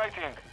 fighting!